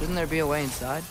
Shouldn't there be a way inside?